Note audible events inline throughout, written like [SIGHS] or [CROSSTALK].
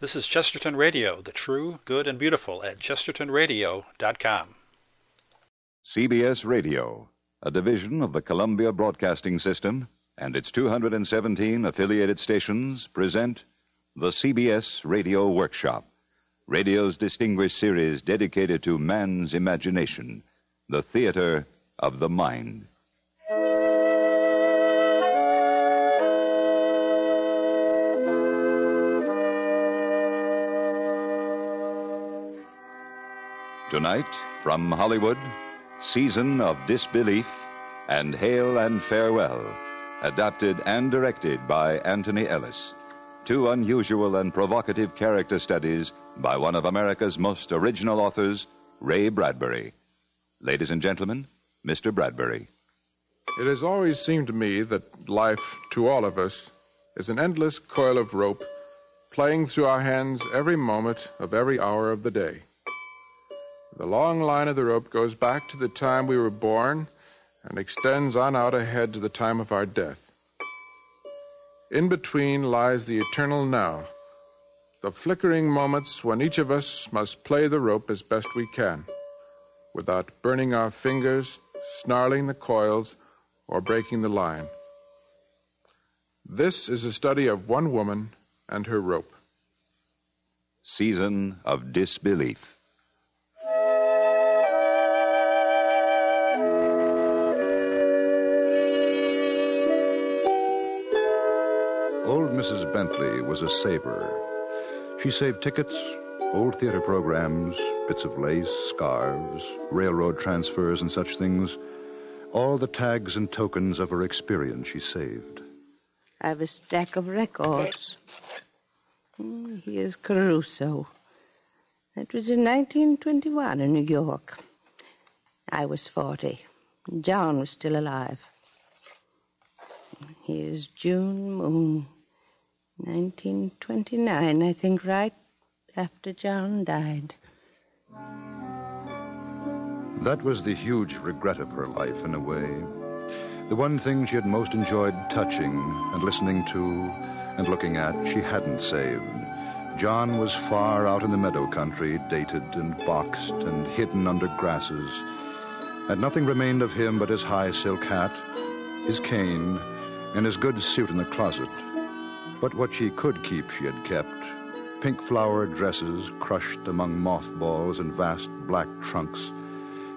This is Chesterton Radio, the true, good, and beautiful at chestertonradio.com. CBS Radio, a division of the Columbia Broadcasting System, and its 217 affiliated stations present the CBS Radio Workshop, radio's distinguished series dedicated to man's imagination, the theater of the mind. Tonight, from Hollywood, Season of Disbelief and Hail and Farewell, adapted and directed by Anthony Ellis. Two unusual and provocative character studies by one of America's most original authors, Ray Bradbury. Ladies and gentlemen, Mr. Bradbury. It has always seemed to me that life, to all of us, is an endless coil of rope playing through our hands every moment of every hour of the day. The long line of the rope goes back to the time we were born and extends on out ahead to the time of our death. In between lies the eternal now, the flickering moments when each of us must play the rope as best we can, without burning our fingers, snarling the coils, or breaking the line. This is a study of one woman and her rope. Season of Disbelief. Old Mrs. Bentley was a saver. She saved tickets, old theater programs, bits of lace, scarves, railroad transfers, and such things. All the tags and tokens of her experience she saved. I have a stack of records. Hmm, Here's Caruso. That was in 1921 in New York. I was 40. John was still alive. Here's June Moon. 1929, I think, right after John died. That was the huge regret of her life, in a way. The one thing she had most enjoyed touching and listening to and looking at, she hadn't saved. John was far out in the meadow country, dated and boxed and hidden under grasses. And nothing remained of him but his high silk hat, his cane, and his good suit in the closet. But what she could keep, she had kept pink flowered dresses crushed among mothballs and vast black trunks,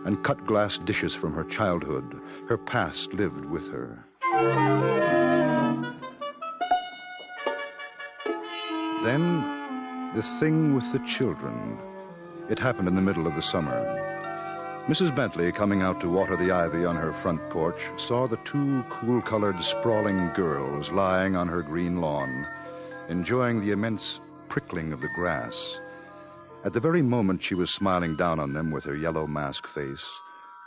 and cut glass dishes from her childhood. Her past lived with her. Then, the thing with the children. It happened in the middle of the summer. Mrs. Bentley, coming out to water the ivy on her front porch, saw the two cool colored, sprawling girls lying on her green lawn, enjoying the immense prickling of the grass. At the very moment she was smiling down on them with her yellow mask face,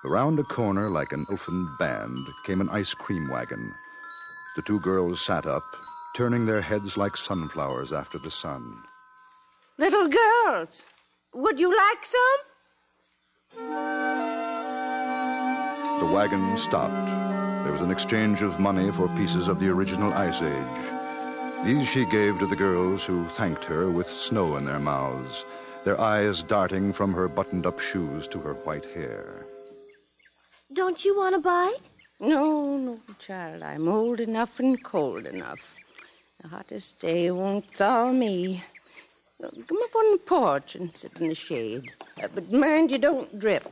around a corner like an elfin band came an ice cream wagon. The two girls sat up, turning their heads like sunflowers after the sun. Little girls, would you like some? The wagon stopped. There was an exchange of money for pieces of the original Ice Age. These she gave to the girls who thanked her with snow in their mouths, their eyes darting from her buttoned up shoes to her white hair. Don't you want a bite? No, no, child. I'm old enough and cold enough. The hottest day won't thaw me. Come up on the porch and sit in the shade. Uh, but mind you don't drip.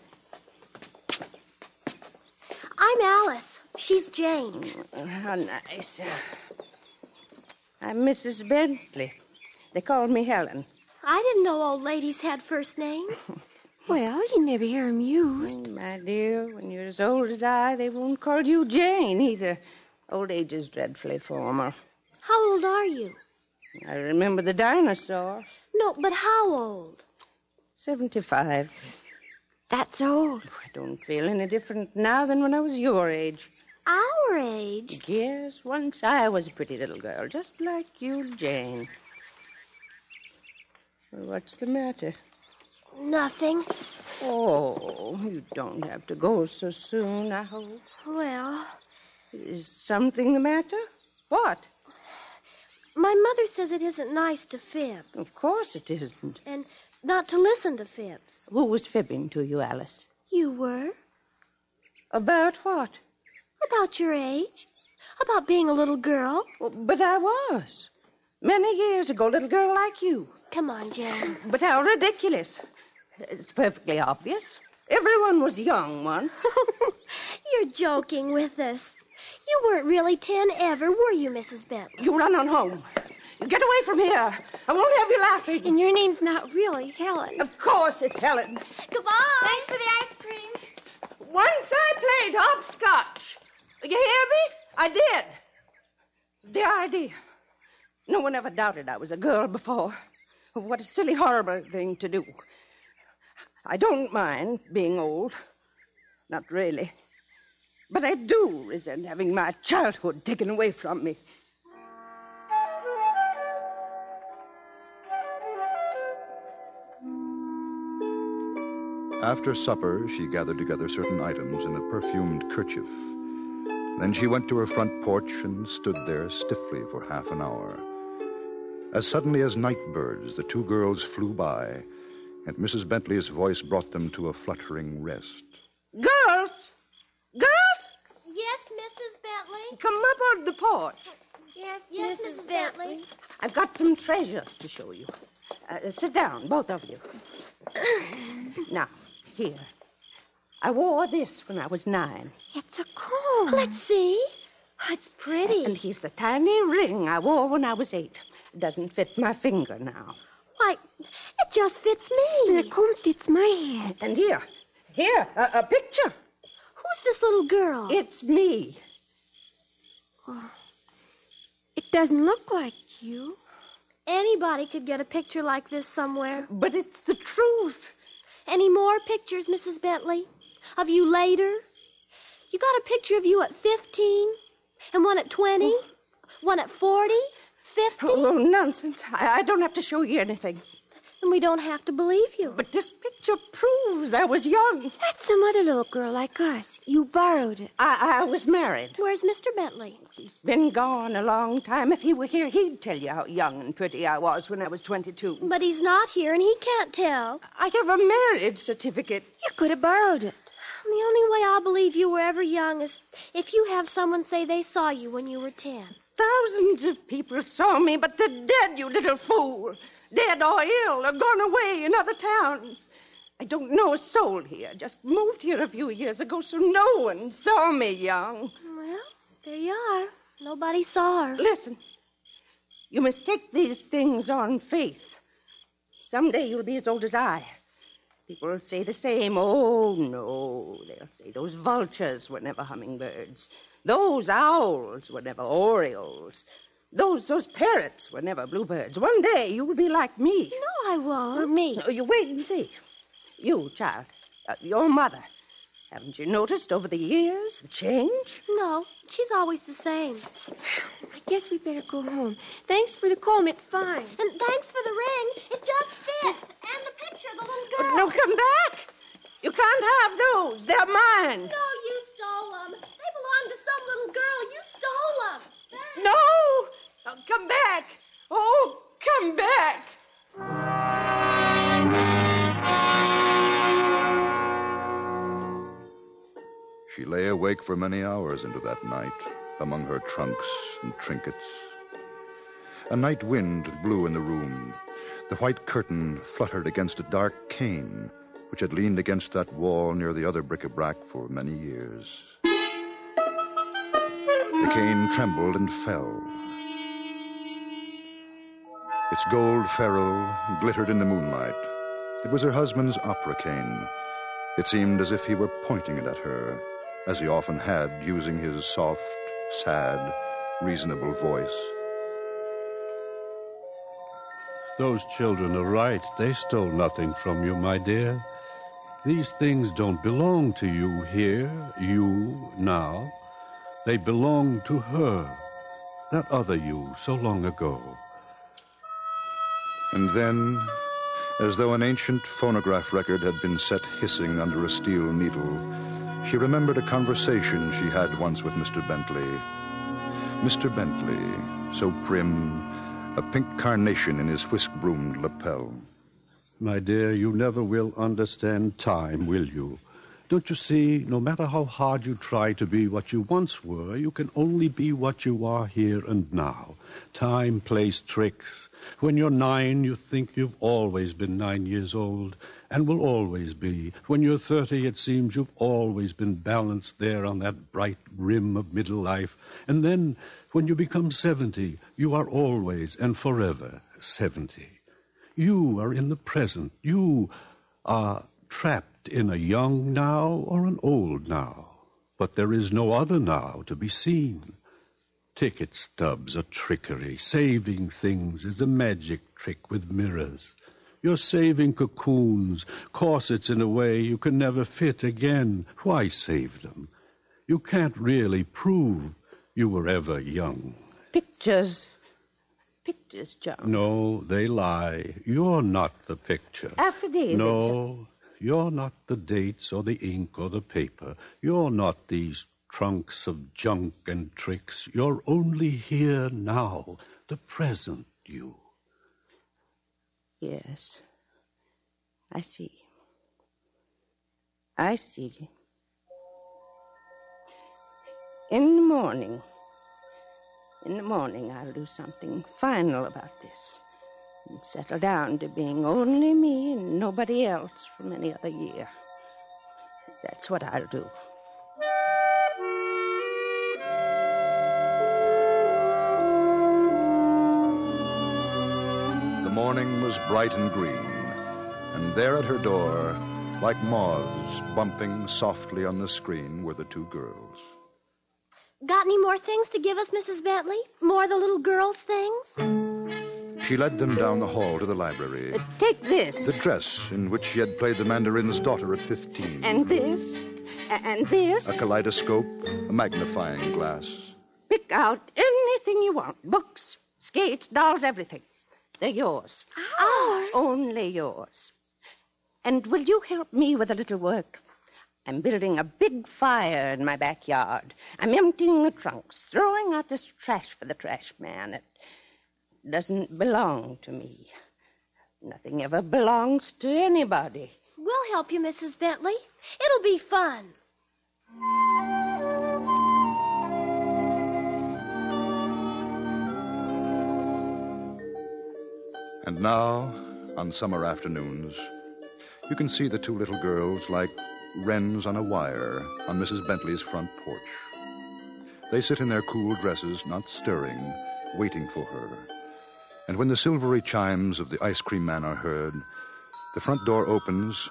I'm Alice. She's Jane. Uh, How nice. Uh, I'm Mrs. Bentley. They call me Helen. I didn't know old ladies had first names. [LAUGHS] Well, you never hear 'em used. Oh, my dear, when you're as old as I, they won't call you Jane either. Old age is dreadfully formal. How old are you? I remember the dinosaur. No, but how old? 75. That's old. I don't feel any different now than when I was your age. Our age? Yes, once I was a pretty little girl, just like you, Jane. Well, what's the matter? Nothing. Oh, you don't have to go so soon, I hope. Well, Is something the matter? What? My mother says it isn't nice to fib Of course it isn't. and not to listen to fibs. Who was fibbing to you, Alice? You were? About what? About your age? About being a little girl? Well, but I was. Many years ago, a little girl like you. Come on, Jan. But how ridiculous. It's perfectly obvious. Everyone was young once. [LAUGHS] You're joking with us. You weren't really ten ever, were you, Mrs. Bentley? You run on home. You get away from here. I won't have you laughing. And your name's not really Helen. Of course it's Helen. Goodbye. Thanks for the ice cream. Once I played hopscotch. You hear me? I did. The idea. No one ever doubted I was a girl before. What a silly, horrible thing to do. I don't mind being old. Not really. But I do resent having my childhood taken away from me. After supper, she gathered together certain items in a perfumed kerchief. Then she went to her front porch and stood there stiffly for half an hour. As suddenly as night birds, the two girls flew by, and Mrs. Bentley's voice brought them to a fluttering rest. Girls! Girls! Yes, Mrs. Bentley? Come up on the porch. Yes, Yes, Mrs. Bentley. I've got some treasures to show you. Uh, sit down, both of you. [COUGHS] now, here. I wore this when I was nine. It's a comb. Let's see. Oh, it's pretty. And here's a tiny ring I wore when I was eight. It doesn't fit my finger now. Why, it just fits me. The me. comb fits my head. And here, here, a, a picture. Who's this little girl? It's me. [SIGHS] It doesn't look like you. Anybody could get a picture like this somewhere. But it's the truth. Any more pictures, Mrs. Bentley? Of you later? You got a picture of you at 15? And one at 20? One at 40? 50? Oh, nonsense. I, I don't have to show you anything. And we don't have to believe you. But this picture proves I was young. That's some other little girl like us. You borrowed it. I, I was married. Where's Mr. Bentley? He's been gone a long time. If he were here, he'd tell you how young and pretty I was when I was 22. But he's not here and he can't tell. I have a marriage certificate. You could have borrowed it. The only way I'll believe you were ever young is if you have someone say they saw you when you were 10. Thousands of people saw me, but they're dead, you little fool. Dead or ill or gone away in other towns. I don't know a soul here. Just moved here a few years ago, so no one saw me young. Well, there you are. Nobody saw her. Listen, you must take these things on faith. Someday you'll be as old as I. People will say the same. Oh, no. They'll say those vultures were never hummingbirds. Those owls were never orioles. Those, those parrots were never bluebirds. One day you'll be like me. No, I won't. me. No, you wait and see. You, child, uh, your mother. Haven't you noticed over the years the change? No, she's always the same. I guess we better go home. Thanks for the comb. It's fine. And thanks for the ring. It just fits. And the picture the little girl. No, come back. You can't have those. They're mine. No, you stole them. They belong to some little girl. You stole them. No! Oh, come back! Oh, come back! She lay awake for many hours into that night among her trunks and trinkets. A night wind blew in the room. The white curtain fluttered against a dark cane which had leaned against that wall near the other bric-a-brac for many years. The cane trembled and fell. Its gold ferrule glittered in the moonlight. It was her husband's opera cane. It seemed as if he were pointing it at her, as he often had, using his soft, sad, reasonable voice. Those children are right. They stole nothing from you, my dear. These things don't belong to you here, you now. They belong to her, that other you so long ago. And then, as though an ancient phonograph record had been set hissing under a steel needle, she remembered a conversation she had once with Mr. Bentley. Mr. Bentley, so prim, a pink carnation in his whisk broomed lapel. My dear, you never will understand time, will you? Don't you see, no matter how hard you try to be what you once were, you can only be what you are here and now. Time plays tricks. When you're nine, you think you've always been nine years old and will always be. When you're thirty, it seems you've always been balanced there on that bright rim of middle life. And then, when you become seventy, you are always and forever seventy. You are in the present. You are trapped in a young now or an old now. But there is no other now to be seen. Ticket stubs are trickery. Saving things is a magic trick with mirrors. You're saving cocoons, corsets in a way you can never fit again. Why save them? You can't really prove you were ever young. Pictures. Pictures, John. No, they lie. You're not the picture. Affidavits. No, you're not the dates or the ink or the paper. You're not these trunks of junk and tricks. You're only here now, the present you. Yes. I see. I see. In the morning. In the morning, I'll do something final about this and settle down to being only me and nobody else for many other year. That's what I'll do. Morning was bright and green, and there at her door, like moths bumping softly on the screen, were the two girls. Got any more things to give us, Mrs. Bentley? More of the little girls' things? She led them down the hall to the library. Uh, take this. The dress in which she had played the mandarin's daughter at 15. And this. And this. A kaleidoscope, a magnifying glass. Pick out anything you want books, skates, dolls, everything. They're yours. Ours? Ah, only yours. And will you help me with a little work? I'm building a big fire in my backyard. I'm emptying the trunks, throwing out this trash for the trash man. It doesn't belong to me. Nothing ever belongs to anybody. We'll help you, Mrs. Bentley. It'll be fun. And now, on summer afternoons, you can see the two little girls like wrens on a wire on Mrs. Bentley's front porch. They sit in their cool dresses, not stirring, waiting for her. And when the silvery chimes of the ice cream man are heard, the front door opens,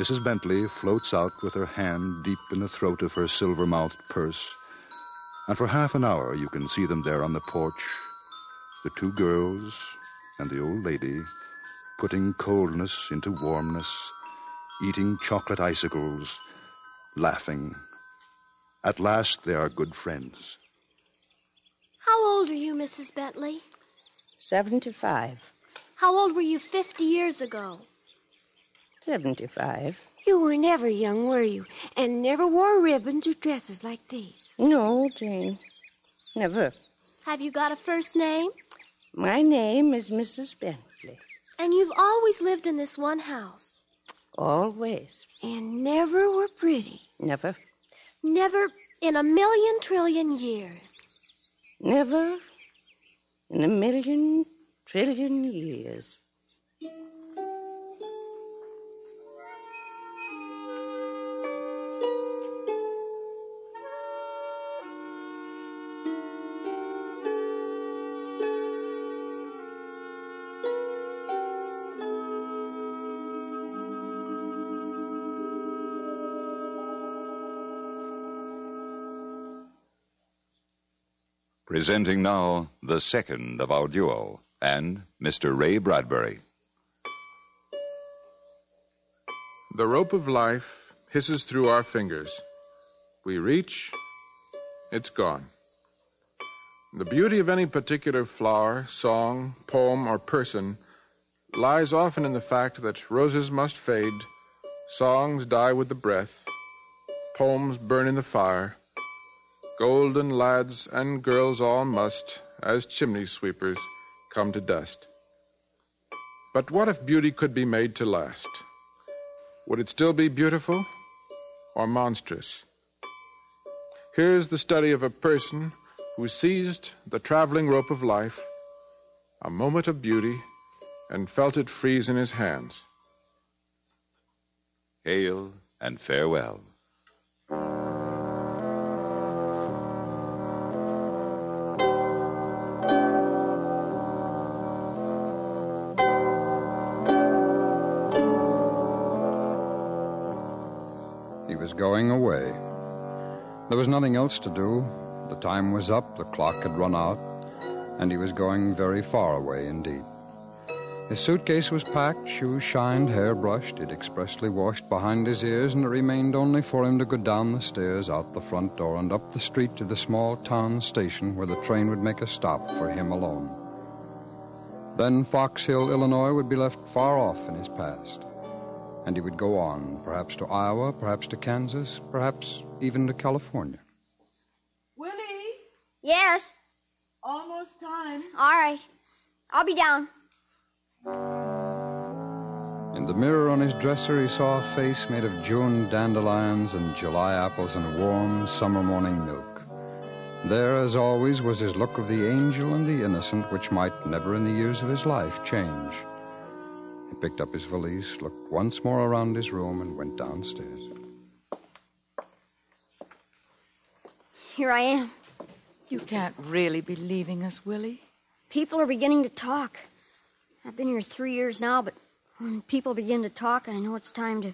Mrs. Bentley floats out with her hand deep in the throat of her silver mouthed purse, and for half an hour you can see them there on the porch, the two girls and the old lady, putting coldness into warmness, eating chocolate icicles, laughing. At last they are good friends. How old are you, Mrs. Bentley? Seventy-five. How old were you 50 years ago? Seventy-five. You were never young, were you? And never wore ribbons or dresses like these. No, Jane. Never. Have you got a first name? My name is Mrs. Bentley. And you've always lived in this one house. Always. And never were pretty. Never. Never in a million trillion years. Never in a million trillion years. Presenting now the second of our duo and Mr. Ray Bradbury. The rope of life hisses through our fingers. We reach, it's gone. The beauty of any particular flower, song, poem, or person lies often in the fact that roses must fade, songs die with the breath, poems burn in the fire, golden lads and girls all must, as chimney sweepers, come to dust. But what if beauty could be made to last? Would it still be beautiful or monstrous? Here's the study of a person who seized the traveling rope of life, a moment of beauty, and felt it freeze in his hands. Hail and farewell. Was nothing else to do. The time was up, the clock had run out, and he was going very far away indeed. His suitcase was packed, shoes shined, hair brushed, it expressly washed behind his ears, and it remained only for him to go down the stairs, out the front door, and up the street to the small town station where the train would make a stop for him alone. Then Fox Hill, Illinois would be left far off in his past, and he would go on, perhaps to Iowa, perhaps to Kansas, perhaps even to California. Willie, Yes. almost time. All right. I'll be down. In the mirror on his dresser, he saw a face made of June dandelions and July apples and warm summer morning milk. There, as always, was his look of the angel and the innocent, which might never in the years of his life change. He picked up his valise, looked once more around his room, and went downstairs. Here I am. You can't really be leaving us, Willie. People are beginning to talk. I've been here three years now, but when people begin to talk, I know it's time to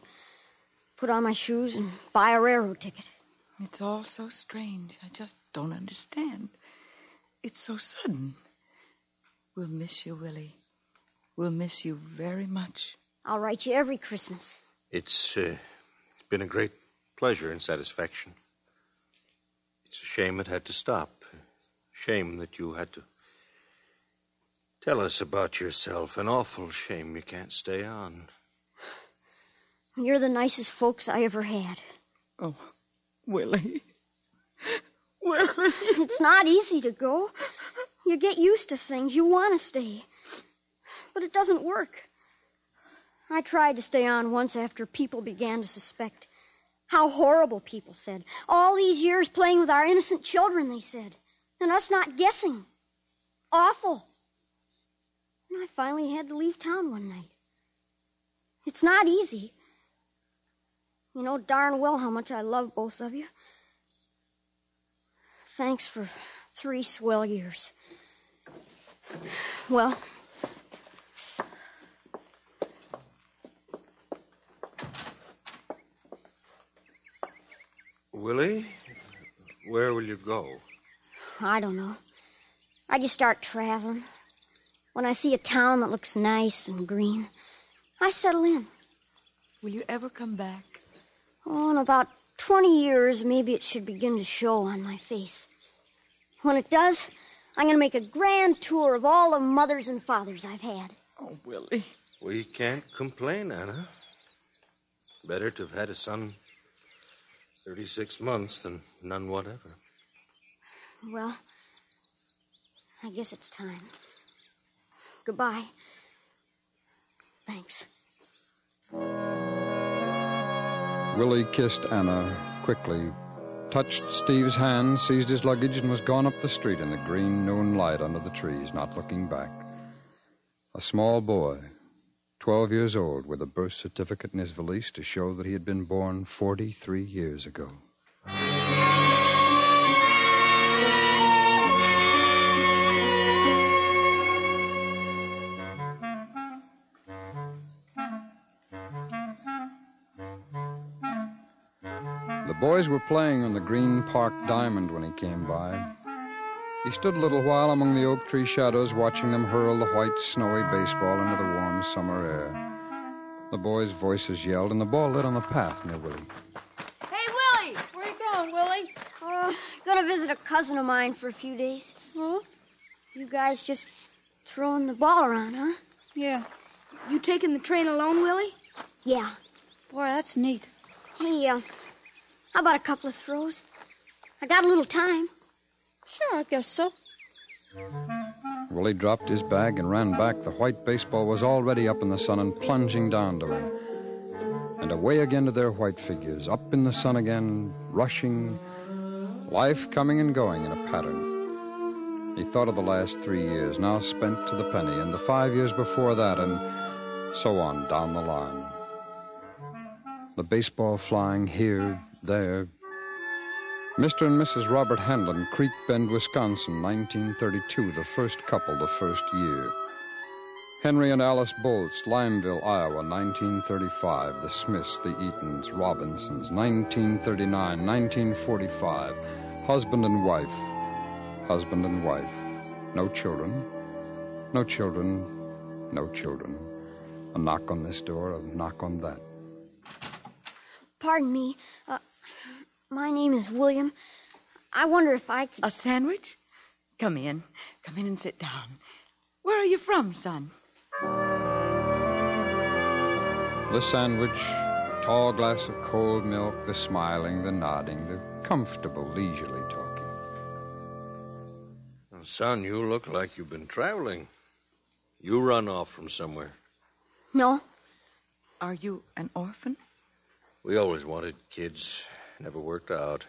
put on my shoes and buy a railroad ticket. It's all so strange. I just don't understand. It's so sudden. We'll miss you, Willie. We'll miss you very much. I'll write you every Christmas. It's uh, it's been a great pleasure and satisfaction. It's a shame it had to stop. Shame that you had to tell us about yourself. An awful shame you can't stay on. You're the nicest folks I ever had. Oh, Willie. Willie. It's not easy to go. You get used to things. You want to stay. But it doesn't work. I tried to stay on once after people began to suspect. How horrible people said. All these years playing with our innocent children, they said. And us not guessing. Awful. And I finally had to leave town one night. It's not easy. You know darn well how much I love both of you. Thanks for three swell years. Well, Willie, where will you go? I don't know. I just start traveling. When I see a town that looks nice and green, I settle in. Will you ever come back? Oh, in about 20 years, maybe it should begin to show on my face. When it does, I'm going to make a grand tour of all the mothers and fathers I've had. Oh, Willie. We can't complain, Anna. Better to have had a son 36 months than none whatever. Well, I guess it's time. Goodbye. Thanks. Willie kissed Anna quickly, touched Steve's hand, seized his luggage, and was gone up the street in the green noon light under the trees, not looking back. A small boy, twelve years old, with a birth certificate in his valise to show that he had been born 43 years ago. The boys were playing on the Green Park Diamond when he came by. He stood a little while among the oak tree shadows, watching them hurl the white, snowy baseball into the warm summer air. The boys' voices yelled, and the ball lit on the path near Willie. Hey, Willie! Where you going, Willie? Uh, gonna visit a cousin of mine for a few days. Huh? You guys just throwing the ball around, huh? Yeah. You taking the train alone, Willie? Yeah. Boy, that's neat. Hey, uh, how about a couple of throws? I got a little time. Sure, I guess so. Willie dropped his bag and ran back. The white baseball was already up in the sun and plunging down to him. And away again to their white figures, up in the sun again, rushing, life coming and going in a pattern. He thought of the last three years, now spent to the penny, and the five years before that, and so on down the line. The baseball flying here, there, Mr. and Mrs. Robert Hanlon, Creek Bend, Wisconsin, 1932, the first couple, the first year. Henry and Alice Bolts, Limeville, Iowa, 1935, the Smiths, the Eatons, Robinsons, 1939, 1945, husband and wife, husband and wife, no children, no children, no children. A knock on this door, a knock on that. Pardon me. Uh, my name is William. I wonder if I could. A sandwich? Come in. Come in and sit down. Where are you from, son? The sandwich, tall glass of cold milk, the smiling, the nodding, the comfortable, leisurely talking. Well, son, you look like you've been traveling. You run off from somewhere. No. Are you an orphan? We always wanted kids. Never worked out.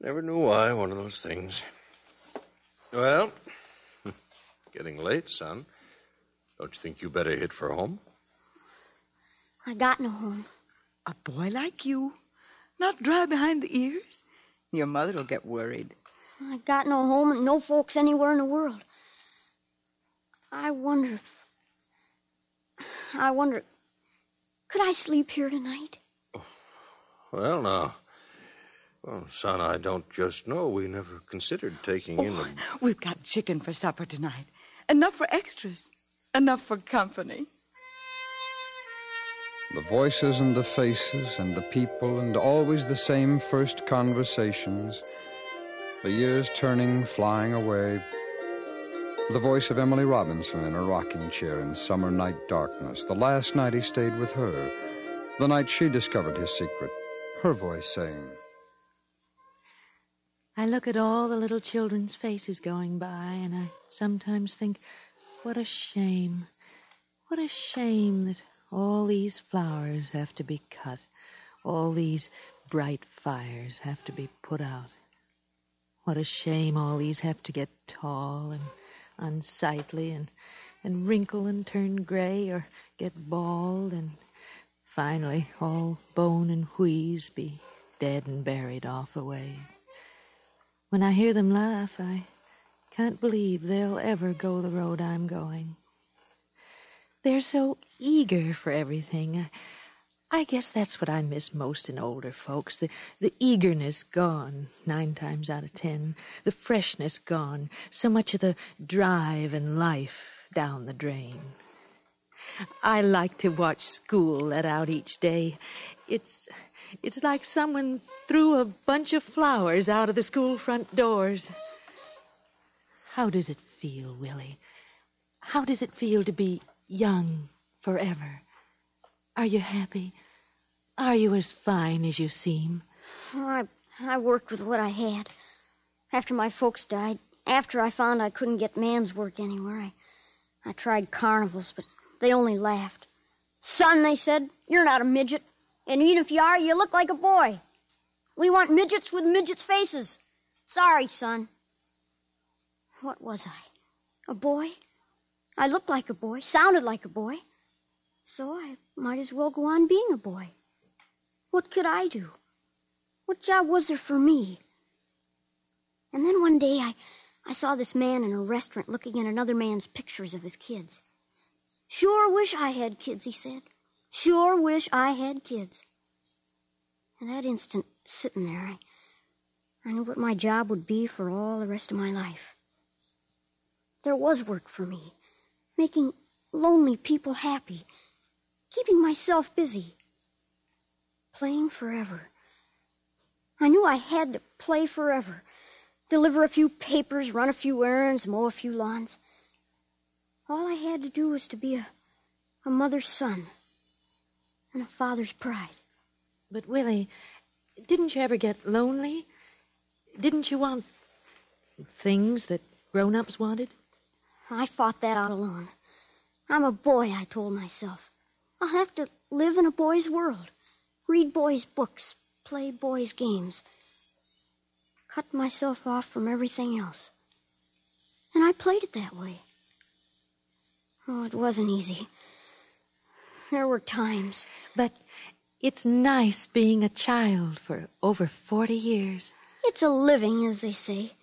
Never knew why, one of those things. Well, [LAUGHS] getting late, son. Don't you think you better hit for home? I got no home. A boy like you? Not dry behind the ears? Your mother'll get worried. I got no home and no folks anywhere in the world. I wonder if. I wonder. Could I sleep here tonight? Well, now. Well, son, I don't just know. We never considered taking in a. Oh, we've got chicken for supper tonight. Enough for extras. Enough for company. The voices and the faces and the people and always the same first conversations. The years turning, flying away. The voice of Emily Robinson in a rocking chair in summer night darkness. The last night he stayed with her. The night she discovered his secret. Her voice saying, I look at all the little children's faces going by, and I sometimes think, what a shame. What a shame that all these flowers have to be cut, all these bright fires have to be put out. What a shame all these have to get tall and unsightly and, and wrinkle and turn gray or get bald and finally all bone and wheeze be dead and buried off away. When I hear them laugh, I can't believe they'll ever go the road I'm going. They're so eager for everything. I, I guess that's what I miss most in older folks. The, the eagerness gone, nine times out of ten. The freshness gone. So much of the drive and life down the drain. I like to watch school let out each day. It's it's like someone threw a bunch of flowers out of the school front doors. How does it feel, Willie? How does it feel to be young forever? Are you happy? Are you as fine as you seem? I I worked with what I had. After my folks died, after I found I couldn't get man's work anywhere, I I tried carnivals, but they only laughed. Son, they said, you're not a midget. And even if you are, you look like a boy. We want midgets with midgets' faces. Sorry, son. What was I? A boy? I looked like a boy, sounded like a boy. So I might as well go on being a boy. What could I do? What job was there for me? And then one day I, I saw this man in a restaurant looking at another man's pictures of his kids. Sure wish I had kids, he said. Sure wish I had kids. And that instant, sitting there, I, I knew what my job would be for all the rest of my life. There was work for me, making lonely people happy, keeping myself busy, playing forever. I knew I had to play forever, deliver a few papers, run a few errands, mow a few lawns. All I had to do was to be a, a mother's son and a father's pride. But, Willie, didn't you ever get lonely? Didn't you want things that grown ups wanted? I fought that out alone. I'm a boy, I told myself. I'll have to live in a boy's world, read boys' books, play boys' games, cut myself off from everything else. And I played it that way. Oh, it wasn't easy. There were times. But it's nice being a child for over 40 years. It's a living, as they say.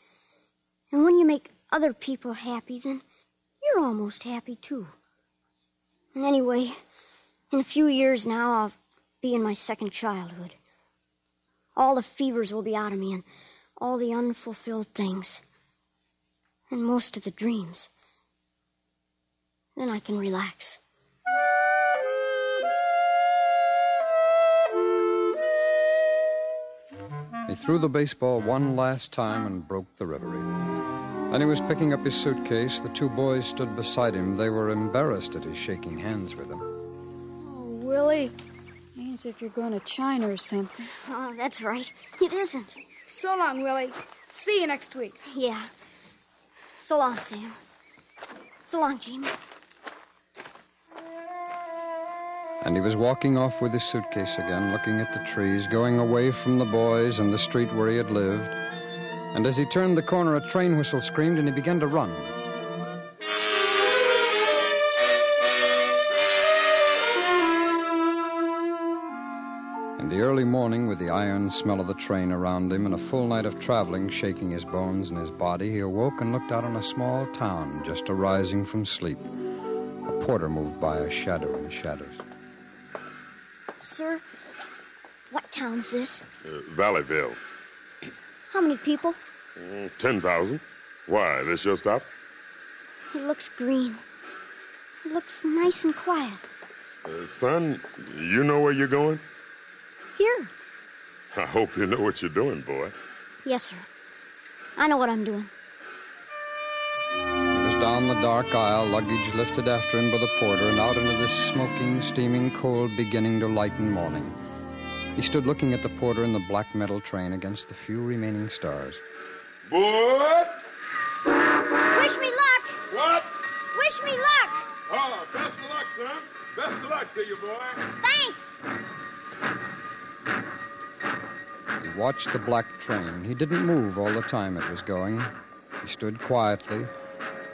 And when you make other people happy, then you're almost happy too. And anyway, in a few years now, I'll be in my second childhood. All the fevers will be out of me, and all the unfulfilled things, and most of the dreams. Then I can relax. He threw the baseball one last time and broke the reverie. Then he was picking up his suitcase. The two boys stood beside him. They were embarrassed at his shaking hands with him. Oh, Willie. Means if you're going to China or something. Oh, that's right. It isn't. So long, Willie. See you next week. Yeah. So long, Sam. So long, Jamie. And he was walking off with his suitcase again, looking at the trees, going away from the boys and the street where he had lived. And as he turned the corner, a train whistle screamed and he began to run. In the early morning, with the iron smell of the train around him and a full night of traveling shaking his bones and his body, he awoke and looked out on a small town just arising from sleep. A porter moved by, a shadow in the shadows. Sir, what town's this? Uh, Valleyville. How many people? Mm, 10,000. Why, this your stop? It looks green. It looks nice and quiet. Uh, son, you know where you're going? Here. I hope you know what you're doing, boy. Yes, sir. I know what I'm doing. He was down the dark aisle, luggage lifted after him by the porter, and out into the smoking, steaming cold beginning to lighten morning. He stood looking at the porter in the black metal train against the few remaining stars. Boy! Wish me luck! What? Wish me luck! Oh, best of luck, son. Best of luck to you, boy. Thanks! He watched the black train. He didn't move all the time it was going. He stood quietly,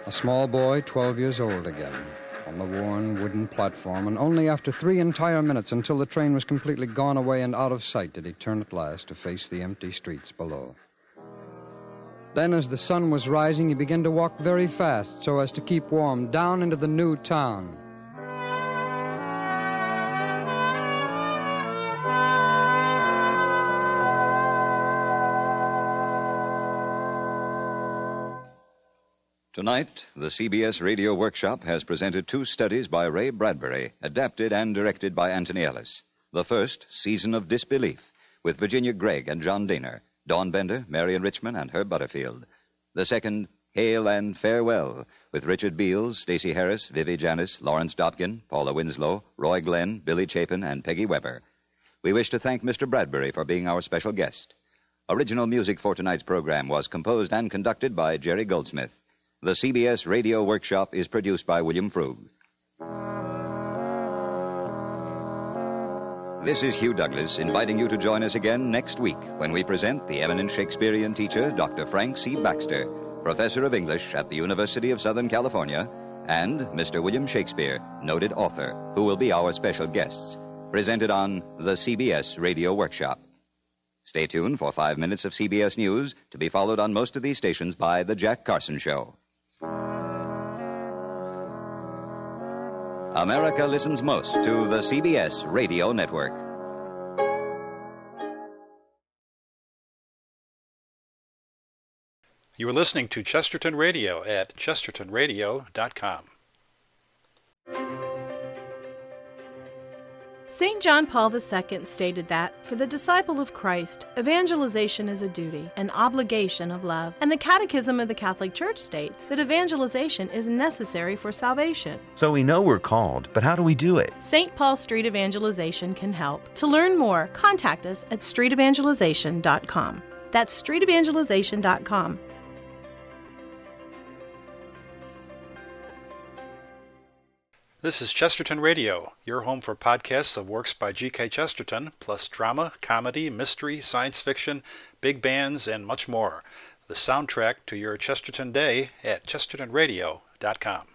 a small boy, 12 years old again, on the worn wooden platform, and only after three entire minutes until the train was completely gone away and out of sight did he turn at last to face the empty streets below. Then, as the sun was rising, he began to walk very fast so as to keep warm down into the new town. Tonight, the CBS Radio Workshop has presented two studies by Ray Bradbury, adapted and directed by Anthony Ellis. The first, Season of Disbelief, with Virginia Gregg and John Dehner, Dawn Bender, Marion Richmond, and Herb Butterfield. The second, Hail and Farewell, with Richard Beals, Stacy Harris, Vivi Janis, Lawrence Dobkin, Paula Winslowe, Roy Glenn, Billy Chapin, and Peggy Weber. We wish to thank Mr. Bradbury for being our special guest. Original music for tonight's program was composed and conducted by Jerry Goldsmith. The CBS Radio Workshop is produced by William Froug. This is Hugh Douglas inviting you to join us again next week when we present the eminent Shakespearean teacher, Dr. Frank C. Baxter, professor of English at the University of Southern California, and Mr. William Shakespeare, noted author, who will be our special guests, presented on the CBS Radio Workshop. Stay tuned for five minutes of CBS News to be followed on most of these stations by The Jack Carson Show. America listens most to the CBS Radio Network. You are listening to Chesterton Radio at chestertonradio.com. St. John Paul II stated that, for the disciple of Christ, evangelization is a duty, an obligation of love. And the Catechism of the Catholic Church states that evangelization is necessary for salvation. So we know we're called, but how do we do it? St. Paul Street Evangelization can help. To learn more, contact us at streetevangelization.com. That's streetevangelization.com. This is Chesterton Radio, your home for podcasts of works by G.K. Chesterton, plus drama, comedy, mystery, science fiction, big bands, and much more. The soundtrack to your Chesterton day at chestertonradio.com.